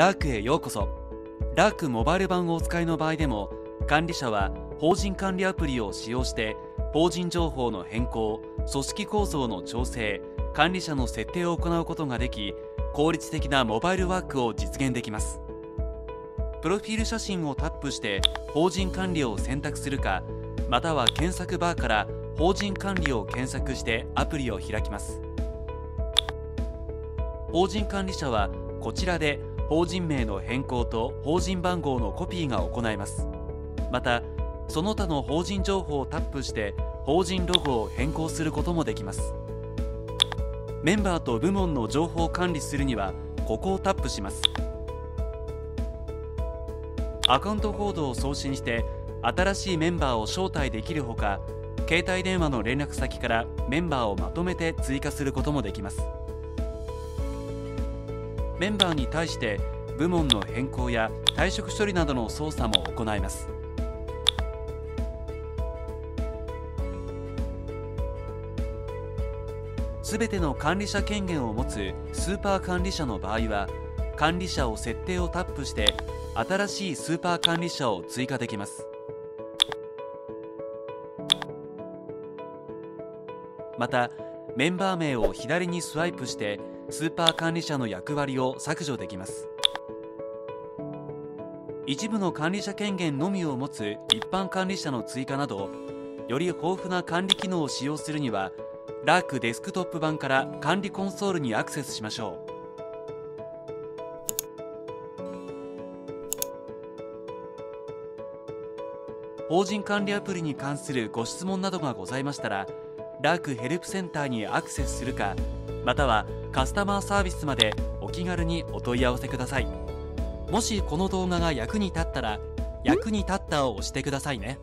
ラークへようこそ。ラークモバイル版をお使いの場合でも管理者は法人管理アプリを使用して法人情報の変更組織構造の調整管理者の設定を行うことができ効率的なモバイルワークを実現できます。プロフィール写真をタップして法人管理を選択するかまたは検索バーから法人管理を検索してアプリを開きます。法人管理者はこちらで法人名の変更と法人番号のコピーが行えます。またその他の法人情報をタップして法人ロゴを変更することもできます。メンバーと部門の情報を管理するにはここをタップします。アカウントコードを送信して新しいメンバーを招待できるほか携帯電話の連絡先からメンバーをまとめて追加することもできます。メンバーに対して部門の変更や退職処理などの操作も行います。すべての管理者権限を持つスーパー管理者の場合は管理者を設定をタップして新しいスーパー管理者を追加できます。またメンバー名を左にスワイプしてスーパー管理者の役割を削除できます。一部の管理者権限のみを持つ一般管理者の追加などより豊富な管理機能を使用するにはラークデスクトップ版から管理コンソールにアクセスしましょう。法人管理アプリに関するご質問などがございましたらラークヘルプセンターにアクセスするかまたはカスタマーサービスまでお気軽にお問い合わせください。もしこの動画が役に立ったら役に立ったを押してくださいね。